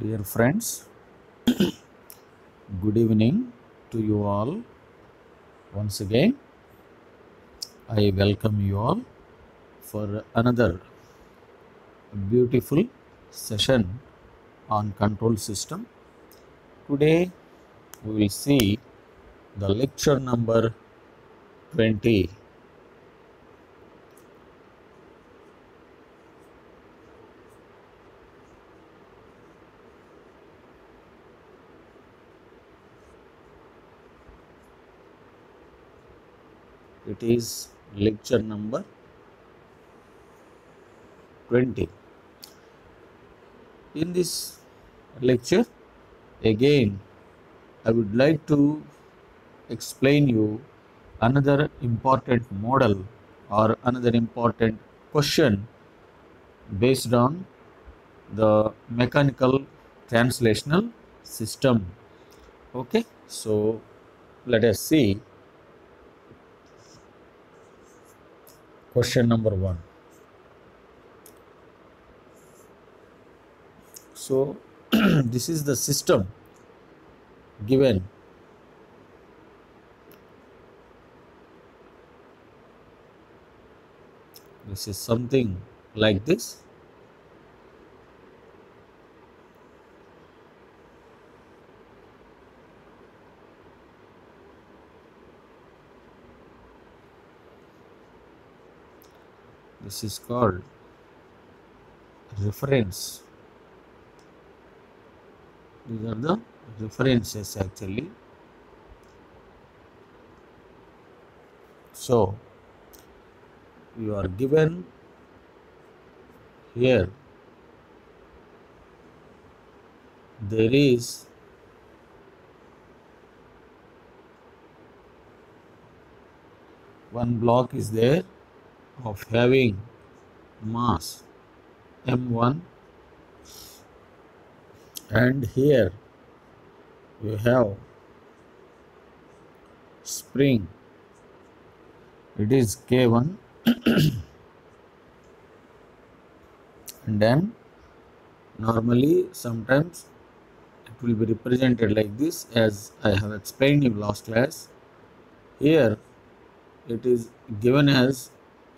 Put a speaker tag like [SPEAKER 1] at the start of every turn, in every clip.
[SPEAKER 1] Dear friends, good evening to you all. Once again, I welcome you all for another beautiful session on control system. Today, we will see the lecture number 20. It is lecture number 20. In this lecture, again, I would like to explain you another important model or another important question based on the mechanical translational system. Okay, so let us see question number one. So, this is the system given this is something like this this is called reference. These are the references actually. So you are given here there is one block is there of having mass m1 and here you have spring. It is k1 and then normally sometimes it will be represented like this as I have explained in last class. Here it is given as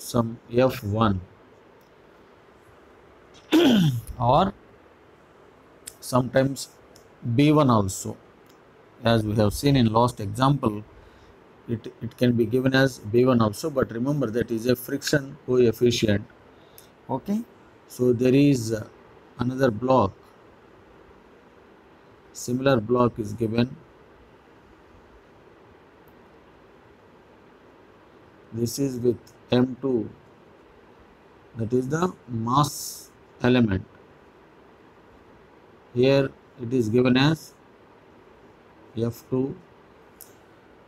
[SPEAKER 1] some f1 or sometimes b1 also. As we have seen in last example it, it can be given as b1 also but remember that is a friction coefficient. Okay? So there is another block. Similar block is given this is with m2 that is the mass element. Here it is given as f2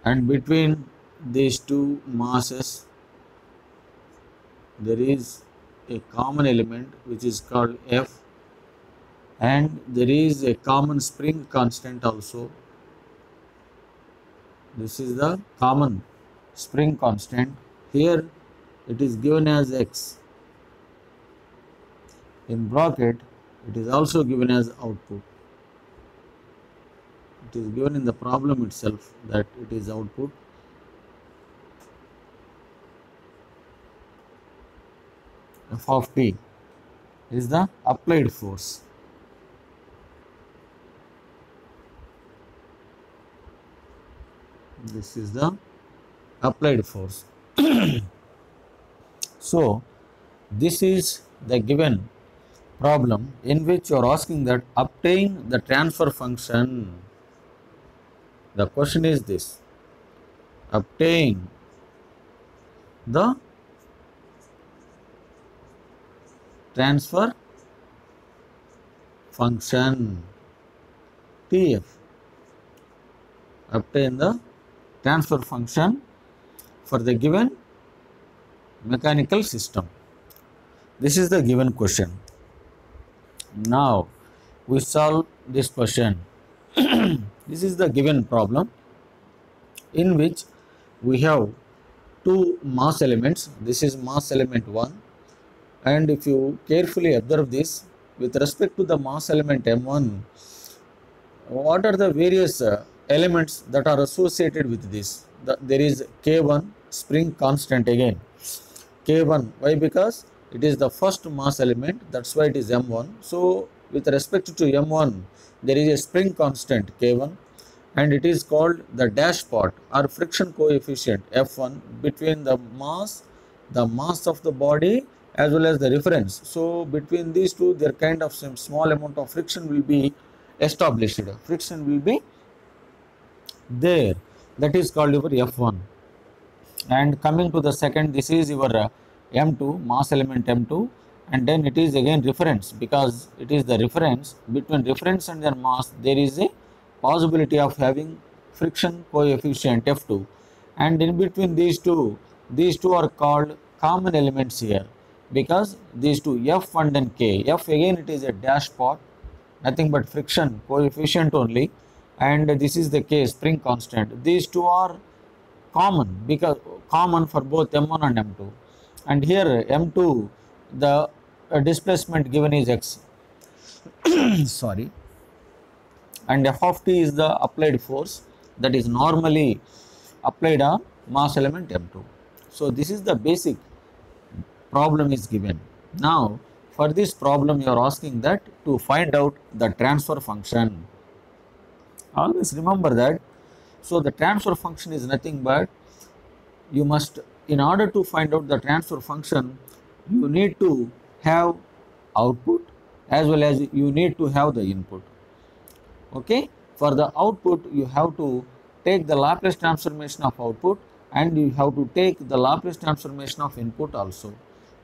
[SPEAKER 1] and between these two masses there is a common element which is called f. And there is a common spring constant also. This is the common spring constant. Here it is given as x. In bracket it is also given as output. It is given in the problem itself that it is output. F of t is the applied force. This is the applied force. So this is the given problem in which you are asking that obtain the transfer function. The question is this. Obtain the transfer function tf obtain the transfer function for the given mechanical system. This is the given question. Now we solve this question. This is the given problem in which we have two mass elements. This is mass element 1 and if you carefully observe this with respect to the mass element m1 what are the various uh, elements that are associated with this the, there is k1 spring constant again. K1 why? Because it is the first mass element that's why it is m1 so with respect to m1 there is a spring constant k1 and it is called the dash pot or friction coefficient f1 between the mass the mass of the body as well as the reference. So between these two there kind of some small amount of friction will be established. Friction will be there that is called your f1 and coming to the second this is your uh, m2 mass element m2 and then it is again reference because it is the reference. Between reference and their mass there is a possibility of having friction coefficient F2 and in between these two these two are called common elements here. Because these two F1 and K F again it is a dash pot nothing but friction coefficient only and this is the K spring constant. These two are common because common for both M1 and M2 and here M2 the uh, displacement given is x. Sorry. And f of t is the applied force that is normally applied on mass element m2 so this is the basic problem is given. Now for this problem you are asking that to find out the transfer function always remember that so the transfer function is nothing but you must in order to find out the transfer function you need to have output as well as you need to have the input. Okay. For the output, you have to take the Laplace transformation of output and you have to take the Laplace transformation of input also.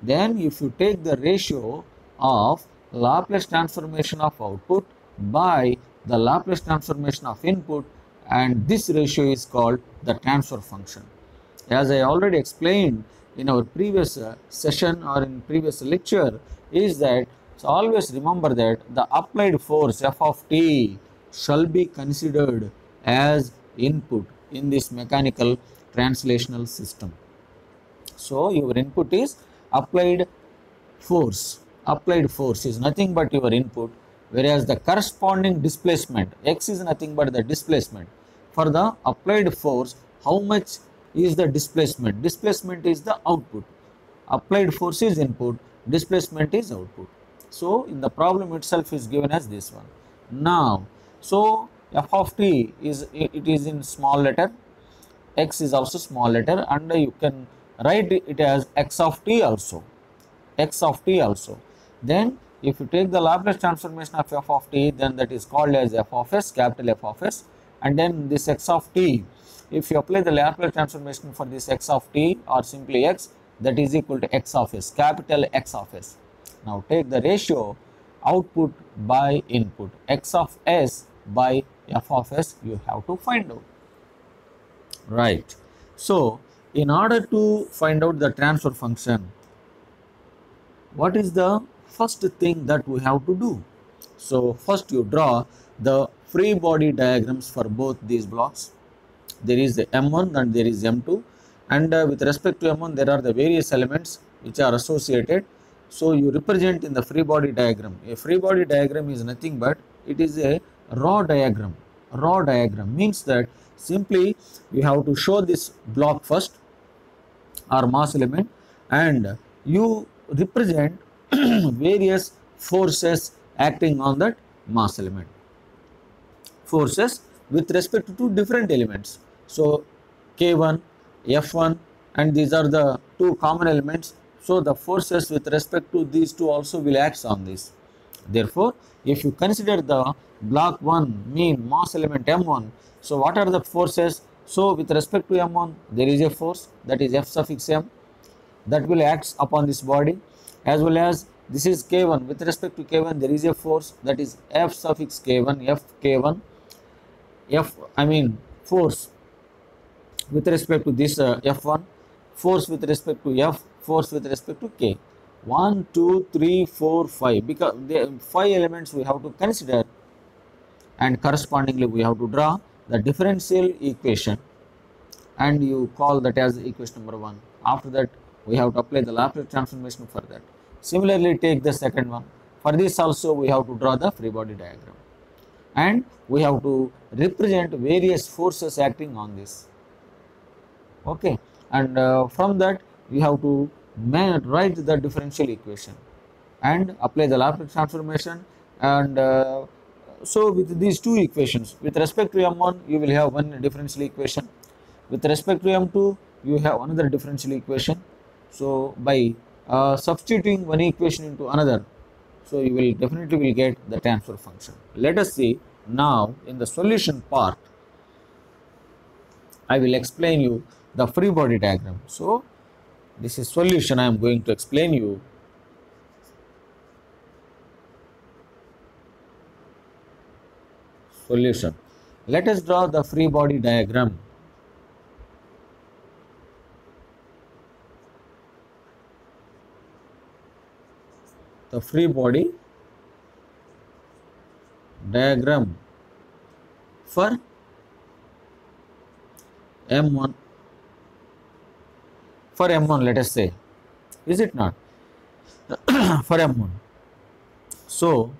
[SPEAKER 1] Then if you take the ratio of Laplace transformation of output by the Laplace transformation of input and this ratio is called the transfer function. As I already explained in our previous uh, session or in previous lecture is that so always remember that the applied force f of t shall be considered as input in this mechanical translational system. So your input is applied force. Applied force is nothing but your input whereas the corresponding displacement x is nothing but the displacement. For the applied force how much is the displacement. Displacement is the output. Applied force is input, displacement is output. So, in the problem itself is given as this one. Now, so f of t is it is in small letter, x is also small letter and you can write it as x of t also, x of t also. Then if you take the Laplace transformation of f of t then that is called as f of s capital F of s and then this x of t if you apply the Laplace transformation for this x of t or simply x that is equal to x of s capital X of s. Now take the ratio output by input x of s by f of s you have to find out right. So in order to find out the transfer function what is the first thing that we have to do? So first you draw the free body diagrams for both these blocks there is the M1 and there is M2 and uh, with respect to M1 there are the various elements which are associated. So, you represent in the free body diagram. A free body diagram is nothing but it is a raw diagram. Raw diagram means that simply you have to show this block first or mass element and you represent various forces acting on that mass element. Forces with respect to different elements. So, K1, F1 and these are the two common elements. So, the forces with respect to these two also will act on this. Therefore, if you consider the block 1 mean mass element M1, so what are the forces? So, with respect to M1 there is a force that is F suffix M that will act upon this body as well as this is K1 with respect to K1 there is a force that is F suffix K1 F K1 F I mean force with respect to this uh, F1, force with respect to F, force with respect to K. 1, 2, 3, 4, 5 because the 5 elements we have to consider and correspondingly we have to draw the differential equation and you call that as equation number 1. After that we have to apply the Laplace transformation for that. Similarly take the second one. For this also we have to draw the free body diagram. And we have to represent various forces acting on this. Okay, and uh, from that we have to write the differential equation and apply the Laplace transformation. And uh, so with these two equations with respect to m1 you will have one differential equation. With respect to m2 you have another differential equation so by uh, substituting one equation into another so you will definitely will get the transfer function. Let us see now in the solution part i will explain you the free body diagram. So this is solution i am going to explain you. Solution. Let us draw the free body diagram the free body diagram for M1 for M1 let us say is it not? For M1 so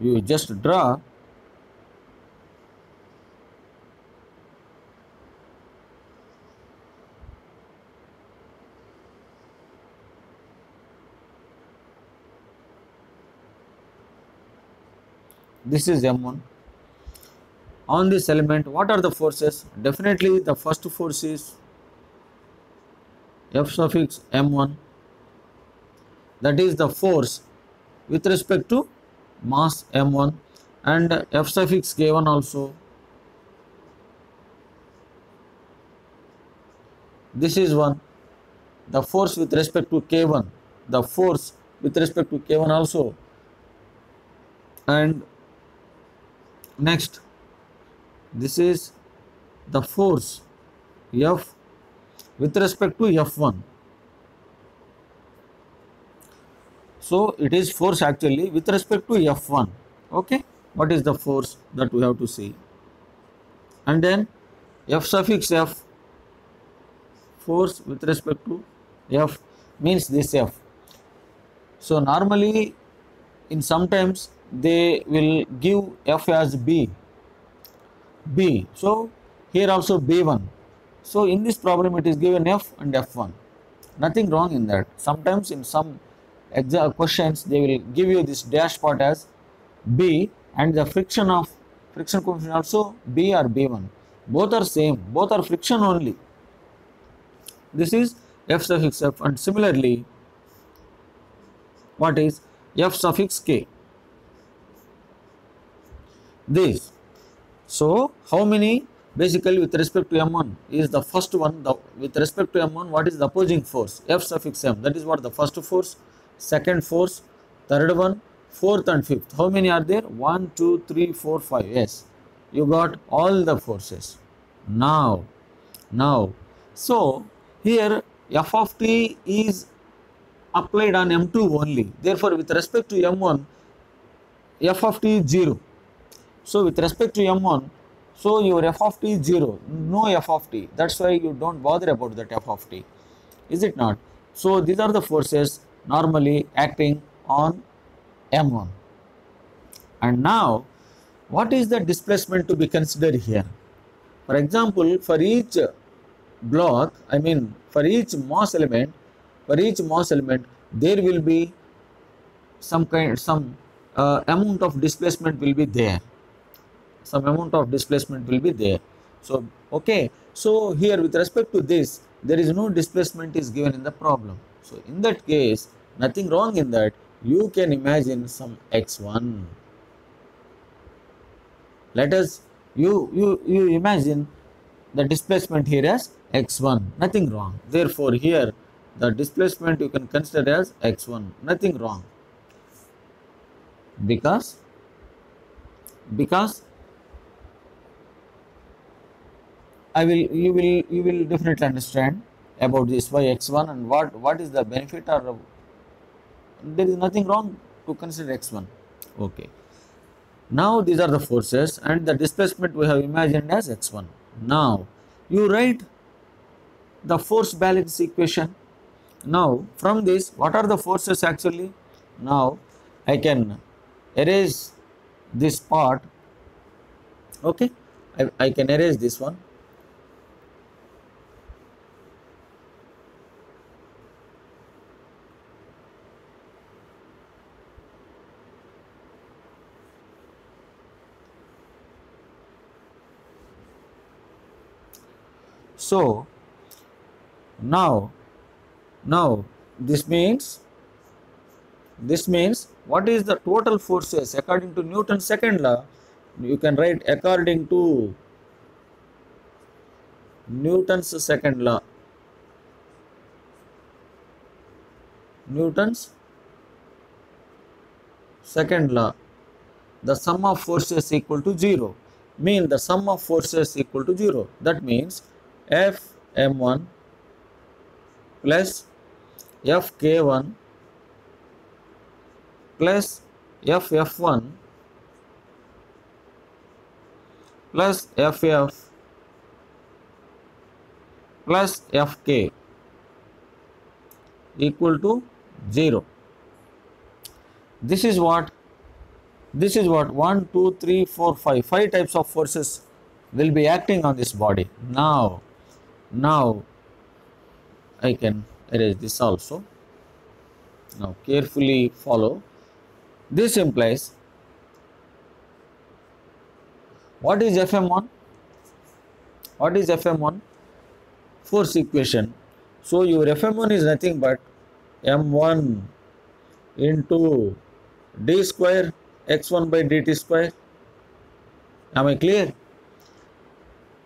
[SPEAKER 1] you just draw this is m1 on this element what are the forces? Definitely the first force is f suffix m1 that is the force with respect to mass m1 and f suffix k1 also. This is one. The force with respect to k1 the force with respect to k1 also. And Next, this is the force F with respect to F1. So, it is force actually with respect to F1. Okay. What is the force that we have to see? And then F suffix F force with respect to F means this F. So, normally in sometimes they will give f as b. B. So here also b1 so in this problem it is given f and f1 nothing wrong in that. Sometimes in some exam questions they will give you this dash pot as b and the friction of friction coefficient also b or b1 both are same. Both are friction only. This is f suffix f and similarly what is f suffix k this. So, how many basically with respect to M1 is the first one the, with respect to M1 what is the opposing force F suffix M that is what the first force, second force, third one, fourth and fifth. How many are there? 1, 2, 3, 4, 5. Yes, you got all the forces. Now, now, so here f of t is applied on M2 only. Therefore, with respect to M1, f of t is 0 so with respect to m1, so your f of t is 0, no f of t. That's why you don't bother about that f of t. Is it not? So these are the forces normally acting on m1. And now, what is the displacement to be considered here? For example, for each block, I mean for each mass element, for each mass element, there will be some kind, some uh, amount of displacement will be there some amount of displacement will be there. So, okay. So, here with respect to this, there is no displacement is given in the problem. So, in that case, nothing wrong in that. You can imagine some x1. Let us, you, you, you imagine the displacement here as x1, nothing wrong. Therefore, here the displacement you can consider as x1, nothing wrong. Because, because I will you will you will definitely understand about this y x1 and what what is the benefit or there is nothing wrong to consider x1 okay. Now these are the forces and the displacement we have imagined as x1 now you write the force balance equation. Now from this what are the forces actually? Now I can erase this part. Okay? I, I can erase this one so now now this means this means what is the total forces according to Newton's second law? You can write according to Newton's second law. Newton's second law. The sum of forces equal to 0. Mean the sum of forces equal to 0. That means F m1 plus F k1 plus f f1 plus ff plus fk equal to 0 this is what this is what 1 2 3 4 5 5 types of forces will be acting on this body. Now now i can erase this also now carefully follow this implies what is FM1? What is FM1? Force equation. So your FM1 is nothing but M1 into d square x1 by dt square. Am I clear?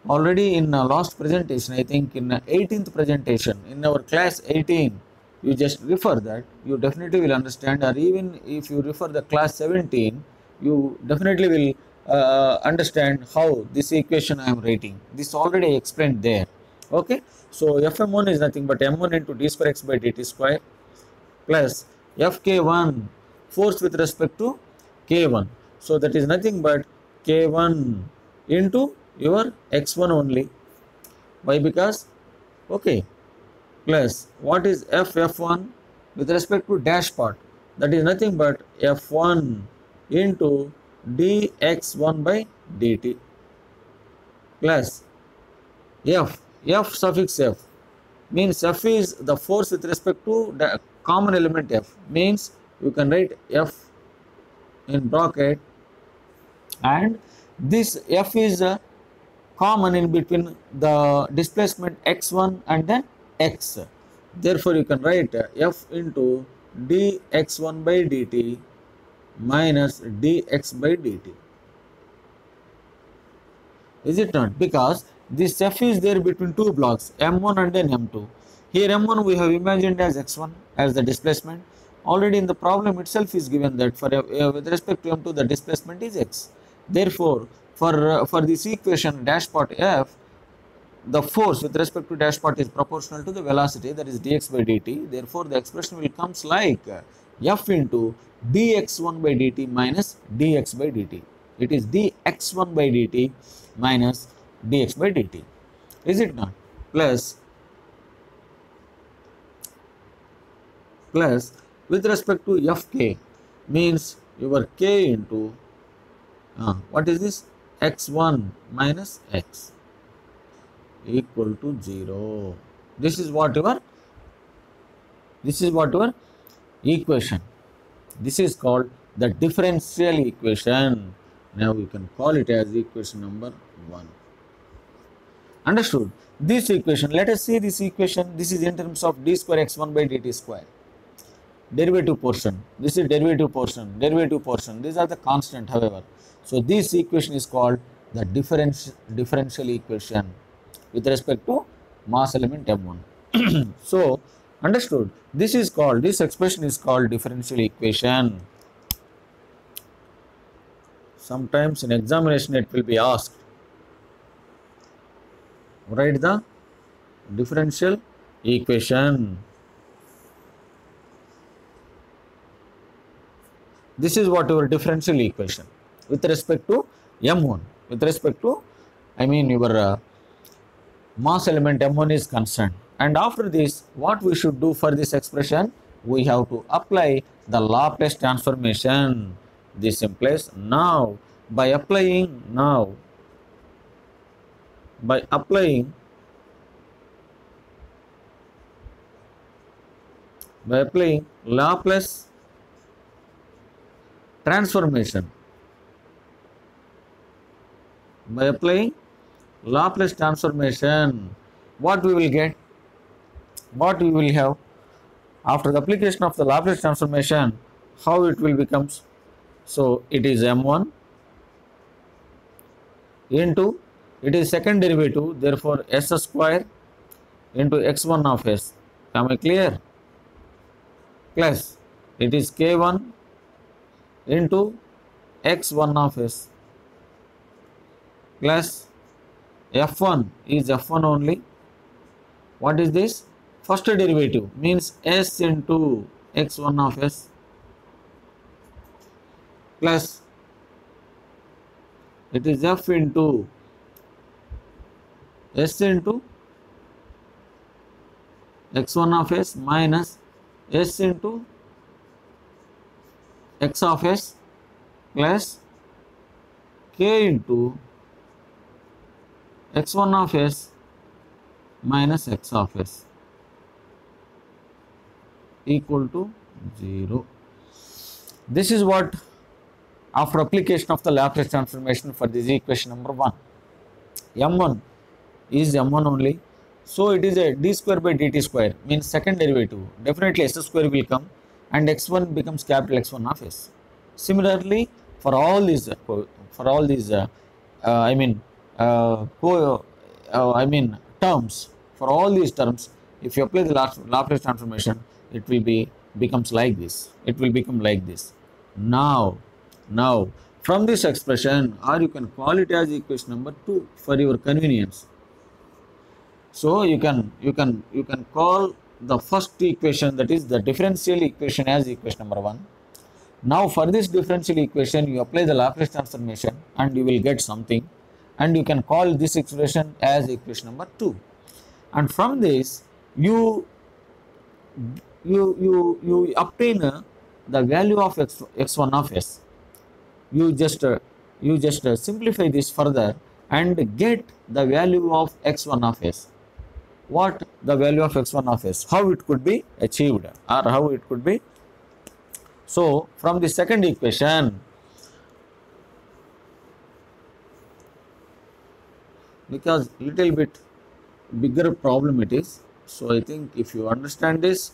[SPEAKER 1] Already in last presentation, I think in uh, 18th presentation, in our class 18, you just refer that you definitely will understand or even if you refer the class 17 you definitely will uh, understand how this equation I am writing. This already explained there. Okay? So fm1 is nothing but m1 into d square x by dt square plus fk1 force with respect to k1 so that is nothing but k1 into your x1 only. Why? Because okay plus what is f f1 with respect to dash pot that is nothing but f1 into dx1 by dt. Plus f f suffix f means f is the force with respect to the common element f. Means you can write f in bracket and this f is uh, common in between the displacement x1 and then x. Therefore, you can write f into dx1 by dt minus dx by dt. Is it not? Because this f is there between two blocks m1 and then m2. Here m1 we have imagined as x1 as the displacement. Already in the problem itself is given that for uh, with respect to m2 the displacement is x. Therefore, for uh, for this equation dash pot f the force with respect to dash pot is proportional to the velocity that is dx by dt. Therefore, the expression will comes like f into dx1 by dt minus dx by dt. It is dx1 by dt minus dx by dt. Is it not? Plus plus with respect to fk means your k into uh, what is this x1 minus x equal to 0. This is what your this is what your equation. This is called the differential equation. Now we can call it as equation number 1. Understood? This equation, let us see this equation. This is in terms of d square x1 by dt square. Derivative portion. This is derivative portion, derivative portion. These are the constant, however. So this equation is called the differential differential equation with respect to mass element m1 so understood. This is called this expression is called differential equation. Sometimes in examination it will be asked write the differential equation. This is what your differential equation with respect to m1 with respect to i mean your uh, mass element m1 is concerned. And after this what we should do for this expression? We have to apply the Laplace transformation. This implies now by applying now by applying by applying Laplace transformation by applying Laplace transformation. What we will get? What we will have after the application of the Laplace transformation how it will becomes? So it is m1 into it is second derivative therefore s square into x1 of s. Am i clear? Plus it is k1 into x1 of s plus f1 is f1 only. What is this? First derivative means s into x1 of s. Plus it is f into s into x1 of s minus s into x of s plus k into x1 of s minus x of s equal to 0. This is what after application of the Laplace transformation for this equation number 1. m1 is m1 only. So it is a d square by dt square means second derivative. Definitely s square will come and x1 becomes capital X1 of s. Similarly, for all these for all these uh, uh, I mean uh, co, uh, I mean terms. For all these terms if you apply the Laplace transformation it will be becomes like this. It will become like this. Now now from this expression or you can call it as equation number 2 for your convenience. So you can you can you can call the first equation that is the differential equation as equation number 1 now for this differential equation you apply the Laplace transformation and you will get something and you can call this expression as equation number 2 and from this you you you you obtain uh, the value of x, x1 of s. You just uh, you just uh, simplify this further and get the value of x1 of s. What the value of x1 of s? How it could be achieved or how it could be? So from the second equation because little bit bigger problem it is. So i think if you understand this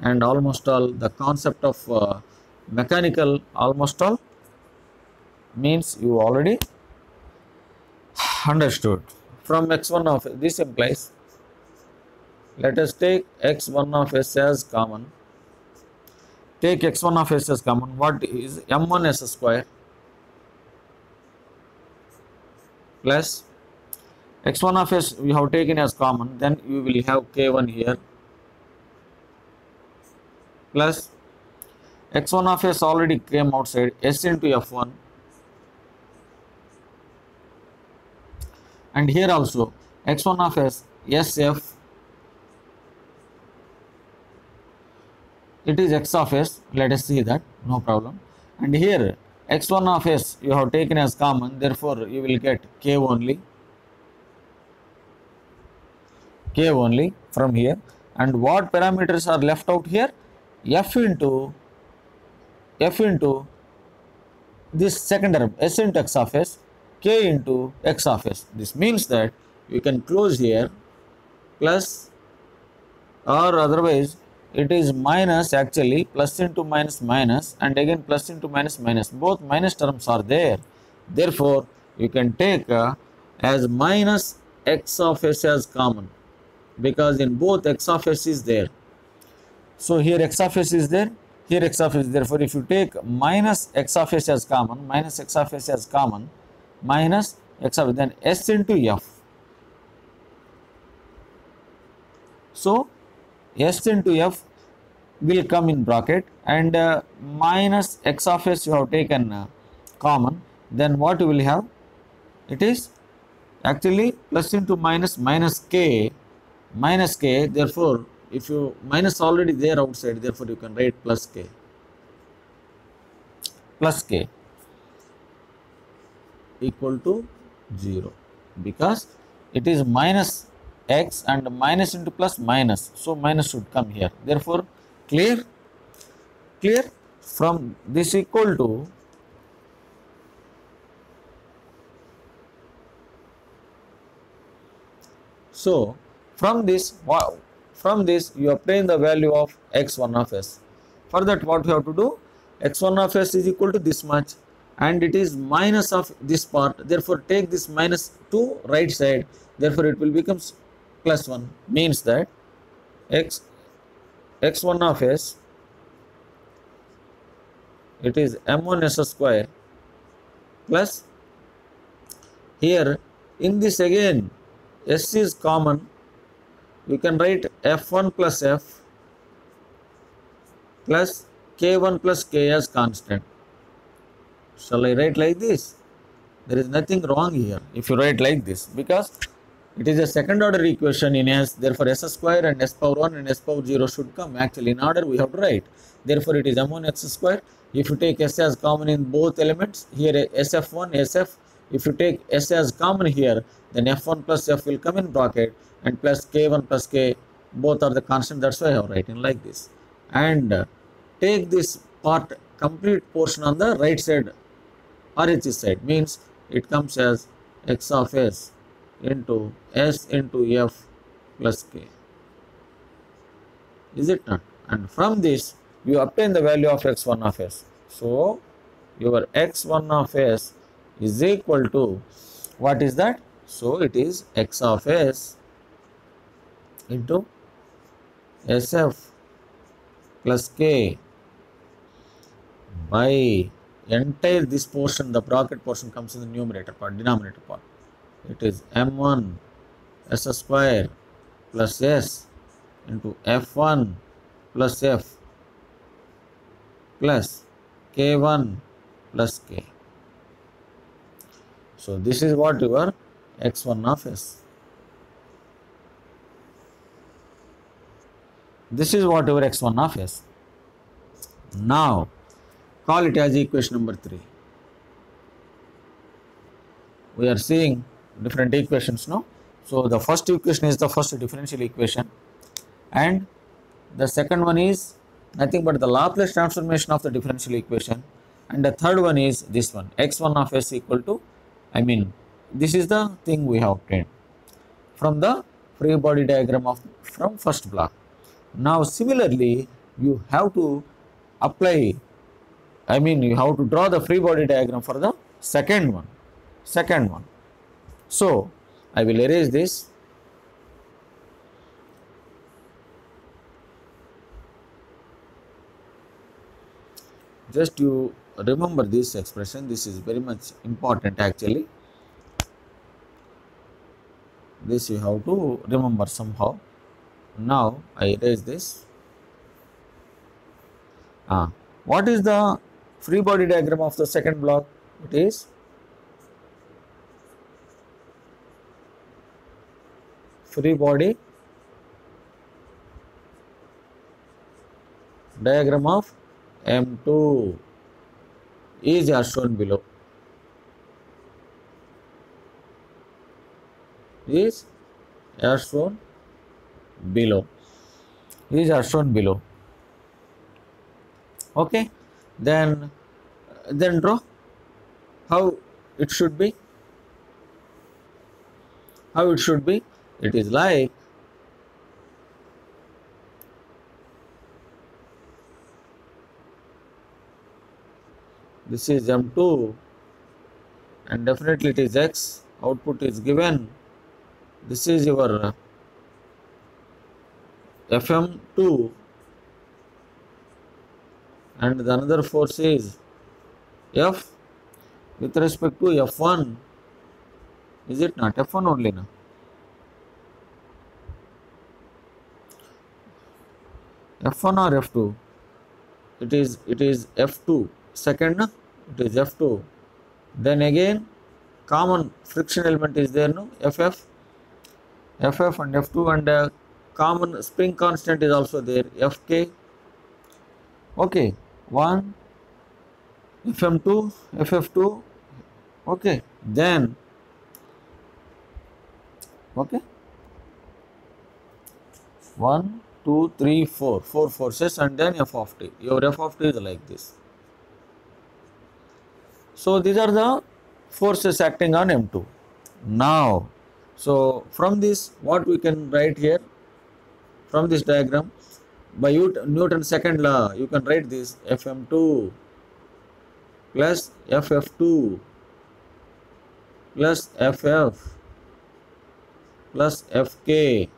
[SPEAKER 1] and almost all the concept of uh, mechanical almost all means you already understood. From x1 of this implies let us take x1 of s as common. Take x1 of s as common. What is m1 s square plus x1 of s we have taken as common then you will have k1 here. Plus x1 of s already came outside s into f1 and here also x1 of s sf it is x of s let us see that no problem. And here x1 of s you have taken as common therefore you will get k only k only from here. And what parameters are left out here? F into f into this second term s into x of s k into x of s. This means that you can close here plus or otherwise it is minus actually plus into minus minus and again plus into minus minus. Both minus terms are there. Therefore you can take uh, as minus x of s as common because in both x of s is there. So here x of s is there, here x of s is therefore if you take minus x of s as common, minus x of s as common, minus x of then s into f. So s into f will come in bracket and uh, minus x of s you have taken uh, common then what you will have? It is actually plus into minus minus k minus k therefore if you minus already there outside therefore you can write plus k. Plus k equal to 0 because it is minus x and minus into plus minus so minus should come here. Therefore clear? Clear? From this equal to so from this from this you obtain the value of x1 of s. For that what you have to do? X1 of s is equal to this much and it is minus of this part. Therefore take this minus to right side. Therefore it will becomes plus 1 means that x x1 of s it is m1 s square plus here in this again s is common you can write f1 plus f plus k1 plus k as constant shall I write like this? There is nothing wrong here if you write like this because it is a second order equation in S. Therefore, S square and S power 1 and S power 0 should come. Actually, in order we have to write. Therefore, it is M1 S square. If you take S as common in both elements, here SF1, SF. If you take S as common here, then F1 plus F will come in bracket and plus K1 plus K, both are the constant. That's why I have written like this. And uh, take this part, complete portion on the right side RHS side means it comes as x of s into s into f plus k. Is it not? And from this you obtain the value of x1 of s. So your x1 of s is equal to what is that? So it is x of s into sf plus k by entire this portion, the bracket portion comes in the numerator part, denominator part. It is m1 s square plus s into f1 plus f plus k1 plus k. So this is what your x1 of s. This is what your x1 of s. Now call it as equation number 3. We are seeing different equations now. So the first equation is the first differential equation and the second one is nothing but the Laplace transformation of the differential equation and the third one is this one x1 of s equal to I mean this is the thing we have obtained from the free body diagram of from first block. Now similarly you have to apply I mean you have to draw the free body diagram for the second one, second one. So I will erase this. Just you remember this expression, this is very much important actually. This you have to remember somehow. Now I erase this. Ah, what is the free body diagram of the second block? It is? Free body diagram of M2 is as shown below. Is as shown below. These are shown below. Okay. Then then draw how it should be. How it should be. It is like this is m2 and definitely it is x. Output is given. This is your fm2 and the another force is F with respect to F1 is it not F1 only now? F1 or F2 it is it is F2 second it is F2 then again common friction element is there no? FF FF and F2 and uh, common spring constant is also there fk. Okay 1 fm2 ff2 okay then okay. 1 2 3 4 4 forces and then f of t. Your f of t is like this. So these are the forces acting on m2 now so from this what we can write here from this diagram by Newton's second law you can write this Fm2 plus FF2 plus FF plus Fk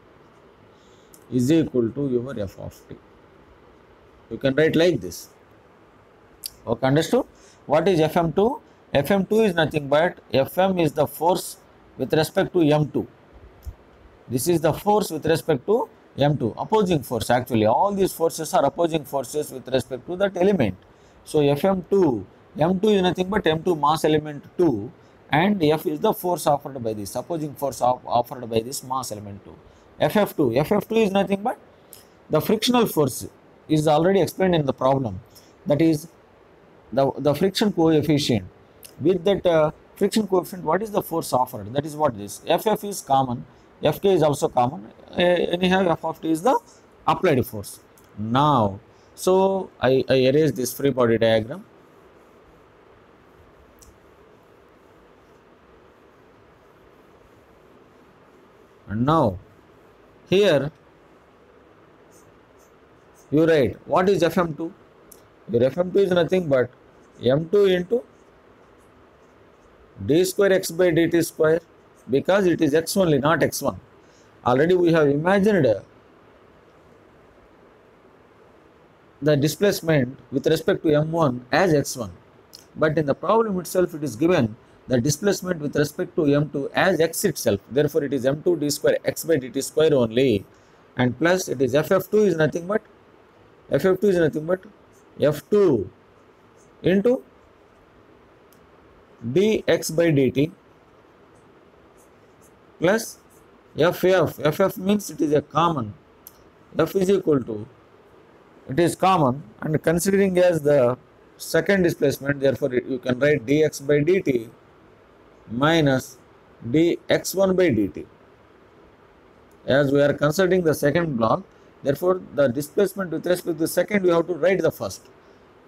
[SPEAKER 1] is equal to your f of t. You can write like this. Okay, understood? What is Fm2? Fm2 is nothing but Fm is the force with respect to m2. This is the force with respect to m2, opposing force actually. All these forces are opposing forces with respect to that element. So Fm2, m2 is nothing but m2 mass element 2 and F is the force offered by this, opposing force of, offered by this mass element 2. FF2, FF2 is nothing but the frictional force is already explained in the problem. That is the, the friction coefficient. With that uh, friction coefficient, what is the force offered? That is what this. FF is common, Fk is also common. Uh, anyhow, F of t is the applied force. Now, so I, I erase this free body diagram. And now, here you write what is Fm2? Your Fm2 is nothing but m2 into d square x by dt square because it is x only not x1 already we have imagined the displacement with respect to m1 as x1 but in the problem itself it is given the displacement with respect to m2 as x itself. Therefore it is m2 d square x by dt square only. And plus it is ff2 is nothing but ff2 is nothing but f2 into dx by dt plus ff. ff means it is a common. f is equal to, it is common and considering as the second displacement, therefore you can write dx by dt minus dx1 by dt. As we are considering the second block, therefore the displacement with respect to the second, we have to write the first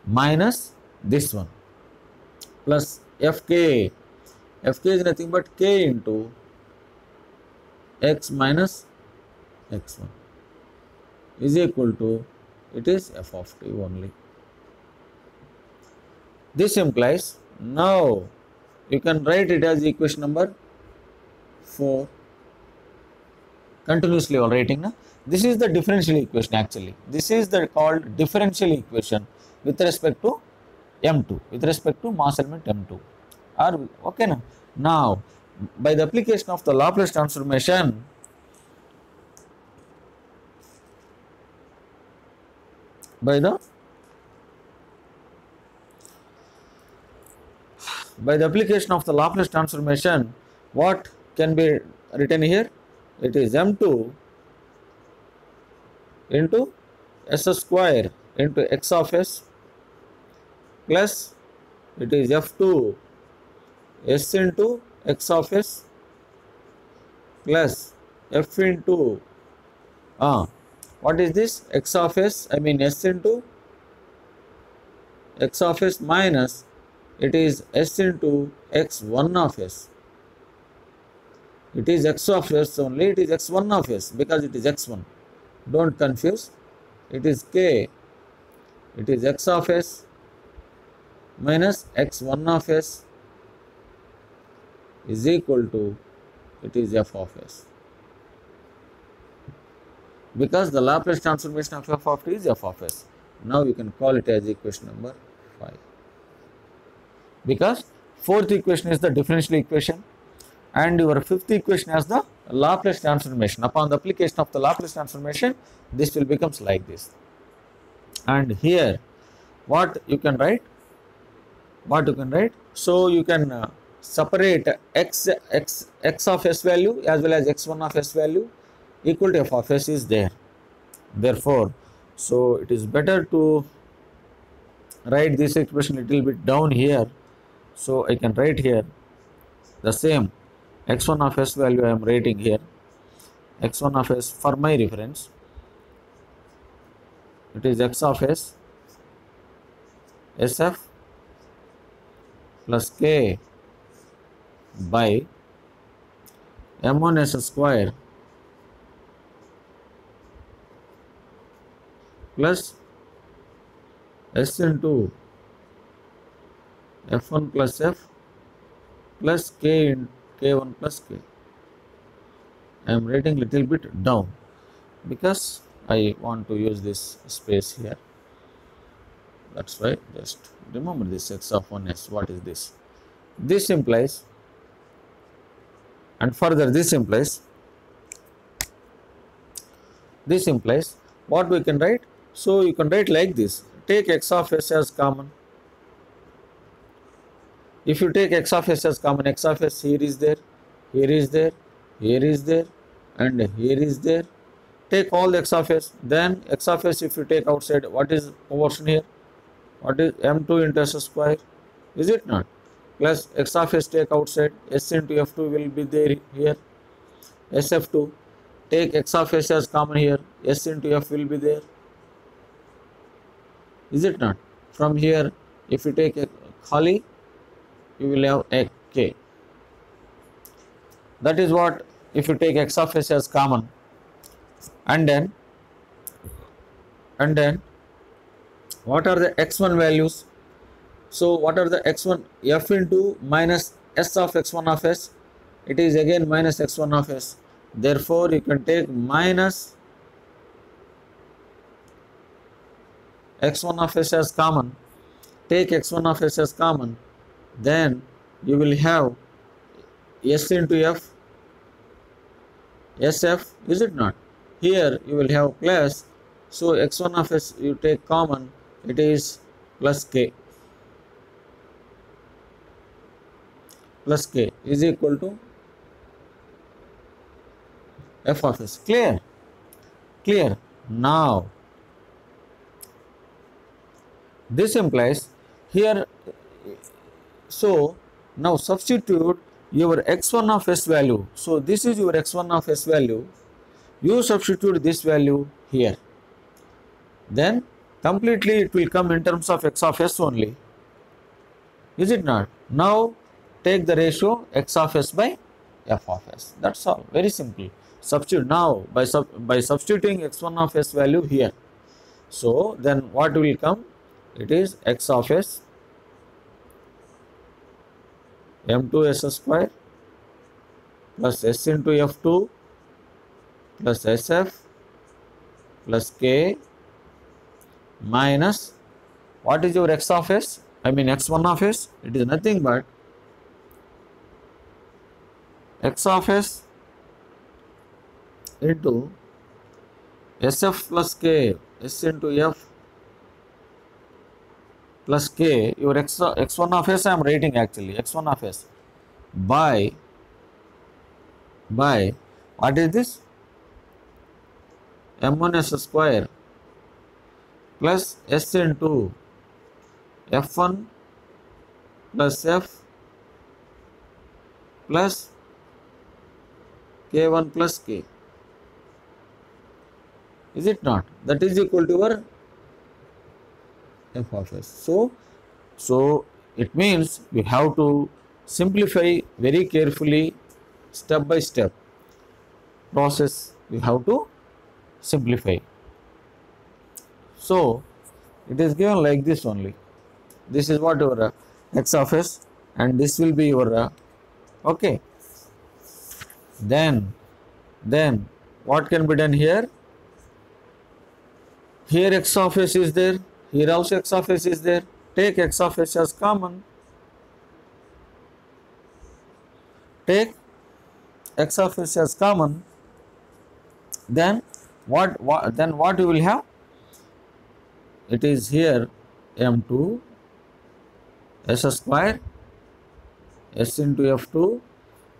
[SPEAKER 1] minus this one plus fk. fk is nothing but k into x minus x1 is equal to it is f of t only. This implies now you can write it as equation number 4 continuously while writing. Na? This is the differential equation actually. This is the called differential equation with respect to m2 with respect to mass element m2 are okay now now by the application of the Laplace transformation by the by the application of the Laplace transformation what can be written here? It is m2 into s square into x of s plus it is f2 s into x of s plus f into ah what is this? X of s I mean s into x of s minus it is s into x1 of s. It is x of s only it is x1 of s because it is x1 don't confuse. It is k. It is x of s minus x1 of s is equal to it is f of s. Because the Laplace transformation of f of t is f of s. Now you can call it as equation number 5. Because fourth equation is the differential equation and your fifth equation has the Laplace transformation. Upon the application of the Laplace transformation, this will becomes like this. And here, what you can write? What you can write? So you can uh, separate x, x, x of s value as well as x1 of s value equal to f of s is there. Therefore, so it is better to write this expression little bit down here. So I can write here the same x1 of s value I am writing here x1 of s for my reference it is x of s sf plus k by m1 s square plus s into f1 plus f plus k in k1 plus k. I am writing little bit down because I want to use this space here. That's why just remember this x of 1s. What is this? This implies and further this implies this implies what we can write? So you can write like this. Take x of s as common. If you take x of s as common x of s here is there here is there here is there and here is there. Take all the x of s. Then x of s if you take outside what is proportion here? What is m2 into s square? Is it not plus x of s take outside s into f2 will be there here. Sf2 take x of s as common here. S into f will be there. Is it not? From here if you take a khali you will have a k. That is what if you take x of s as common and then and then what are the x1 values so what are the x1 f into minus s of x1 of s? It is again minus x1 of s. Therefore you can take minus x1 of s as common. Take x1 of s as common. Then you will have s into f. Sf is it not? Here you will have plus so x1 of s you take common. It is plus k plus k is equal to f of s clear clear now this implies here so now substitute your x1 of s value. So this is your x1 of s value. You substitute this value here. Then completely it will come in terms of x of s only. Is it not? Now take the ratio x of s by f of s. That's all. Very simple. Substitute now by sub by substituting x1 of s value here. So then what will come? It is x of s m2 s square plus s into f2 plus sf plus k minus what is your x of s? I mean x1 of s, it is nothing but x of s into sf plus k, s into f plus k, your x, x1 of s I am writing actually, x1 of s. By, by. What is this? m1 s square plus s into f1 plus f plus k1 plus k. Is it not? That is equal to our f of s. So, so it means you have to simplify very carefully step by step process you have to simplify. So, it is given like this only. This is what your uh, x of s and this will be your uh, okay. Then, then what can be done here? Here x of s is there here also x of s is there. Take x of s as common. Take x of s as common. Then what, what then what you will have? It is here m2 s square s into f2 or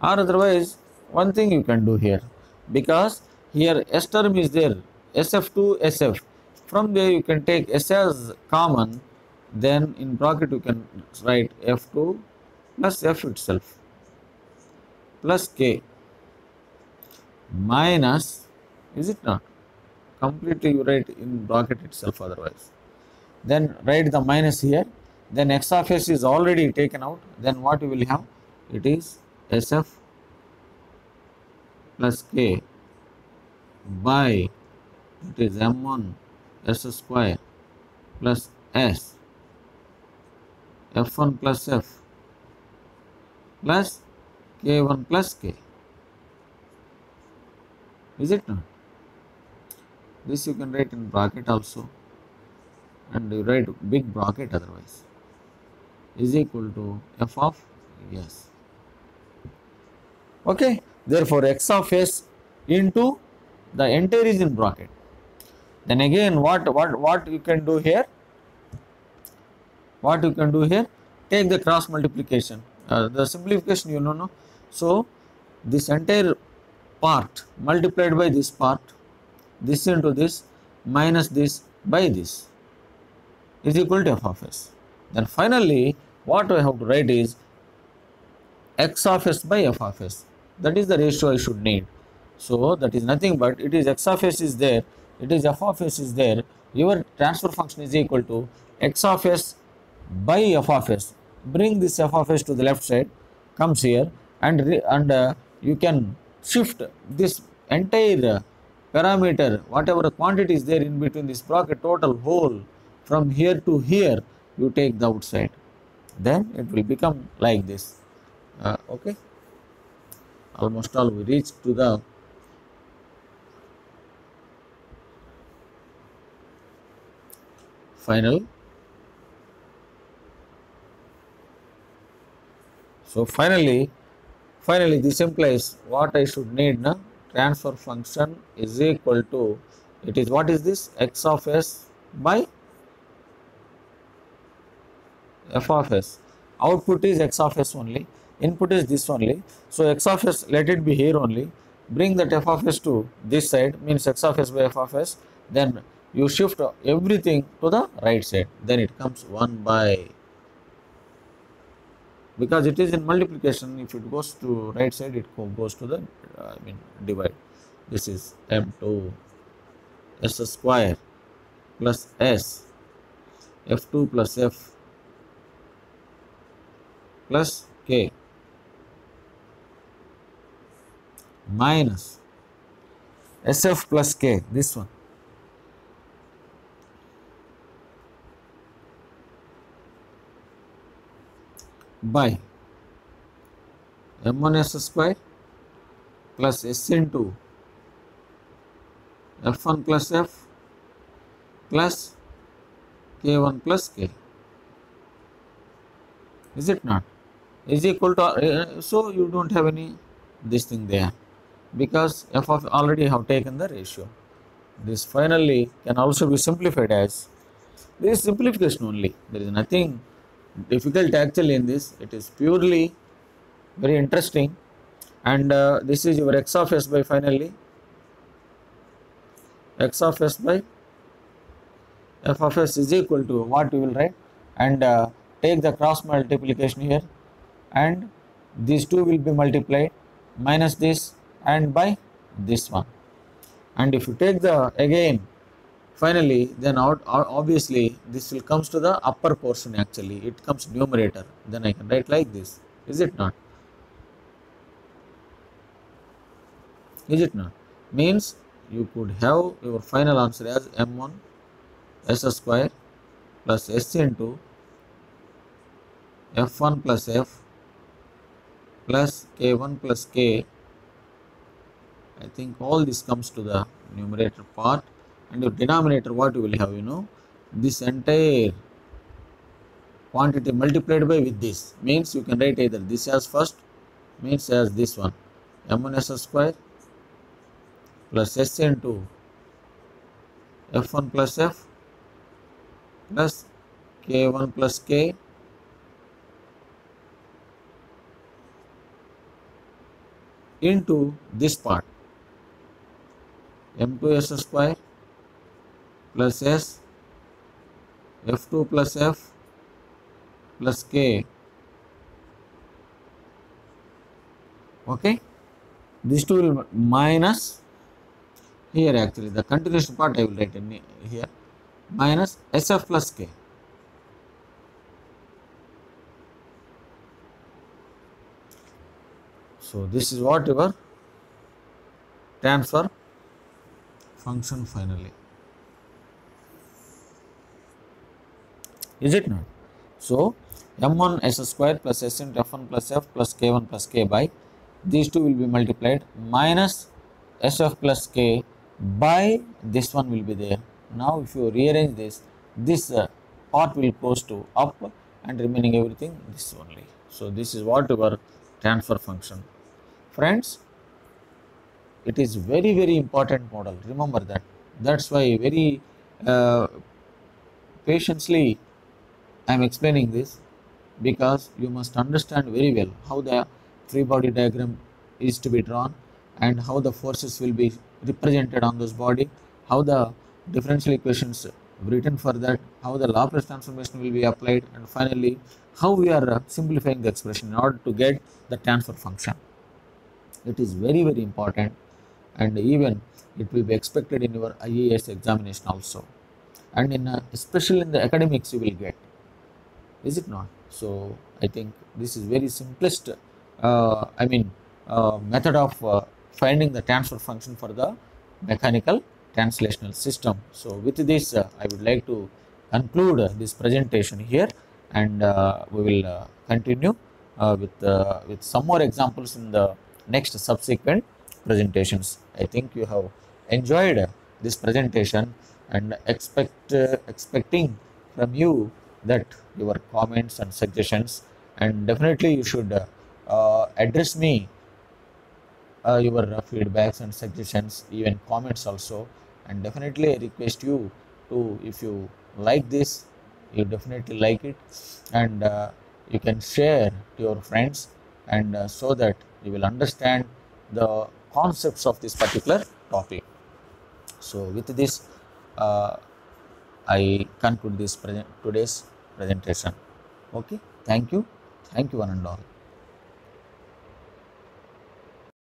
[SPEAKER 1] otherwise one thing you can do here because here S term is there, SF to SF. From there you can take S as common, then in bracket you can write F2 plus F itself plus K minus, is it not? Completely you write in bracket itself otherwise. Then write the minus here, then x of s is already taken out, then what you will have? It is SF plus K by it is m1 s square plus s f1 plus f plus k1 plus k. Is it not? This you can write in bracket also and you write big bracket otherwise is equal to f of s. Okay, therefore x of s into the entire is in bracket. Then again what what what you can do here? What you can do here? Take the cross multiplication. Uh, the simplification you know no. So this entire part multiplied by this part, this into this minus this by this is equal to f of s. Then finally what I have to write is x of s by f of s. That is the ratio I should need. So that is nothing but it is x of s is there, it is f of s is there, your transfer function is equal to x of s by f of s. Bring this f of s to the left side, comes here and, and uh, you can shift this entire parameter, whatever quantity is there in between this bracket total whole from here to here, you take the outside. Then it will become like this. Uh, okay. Almost all we reach to the final. So finally, finally this implies what I should need na? Transfer function is equal to it is what is this? X of s by f of s. Output is x of s only input is this only. So x of s let it be here only. Bring that f of s to this side means x of s by f of s. Then you shift everything to the right side. Then it comes 1 by. Because it is in multiplication if it goes to right side it goes to the I mean divide. This is m2 s square plus s. F2 plus f plus k minus. Sf plus k this one. By m1 s square plus s into f1 plus f plus k1 plus k. Is it not? Is equal to uh, so you don't have any this thing there because f of already have taken the ratio. This finally can also be simplified as this is simplification only. There is nothing difficult actually in this. It is purely very interesting. And uh, this is your x of s by finally x of s by f of s is equal to what you will write. And uh, take the cross multiplication here. And these two will be multiplied minus this and by this one. And if you take the again finally then out, obviously this will comes to the upper portion actually. It comes numerator. Then I can write like this. Is it not? Is it not? Means you could have your final answer as m1 s square plus s into f1 plus f plus k1 plus k I think all this comes to the numerator part and your denominator what you will have you know this entire quantity multiplied by with this. Means you can write either this as first means as this one. M1 s square plus s into f1 plus f plus k1 plus k into this part m2 s square plus s f2 plus f plus k. Okay? These two will minus here actually the continuation part I will write in here. Minus sf plus k. So this is what your transfer function finally is it not so m1 s square plus s into f1 plus f plus k1 plus k by these two will be multiplied minus sf plus k by this one will be there. Now if you rearrange this, this uh, part will goes to up and remaining everything this only. So this is what our transfer function. Friends, it is very very important model. Remember that. That's why very uh, patiently I am explaining this because you must understand very well how the free body diagram is to be drawn and how the forces will be represented on this body, how the differential equations written for that, how the Laplace transformation will be applied and finally how we are simplifying the expression in order to get the transfer function. It is very very important and even it will be expected in your IAS examination also. And in uh, especially in the academics you will get. Is it not? So i think this is very simplest uh, i mean uh, method of uh, finding the transfer function for the mechanical translational system. So, with this uh, I would like to conclude this presentation here. And uh, we will continue with, with some more examples in the next subsequent presentations. I think you have enjoyed this presentation and expect expecting from you that your comments and suggestions and definitely you should address me uh, your uh, feedbacks and suggestions even comments also and definitely I request you to if you like this you definitely like it and uh, you can share to your friends and uh, so that you will understand the concepts of this particular topic. So with this uh, i conclude this today's presentation. Okay? Thank you. Thank you one and all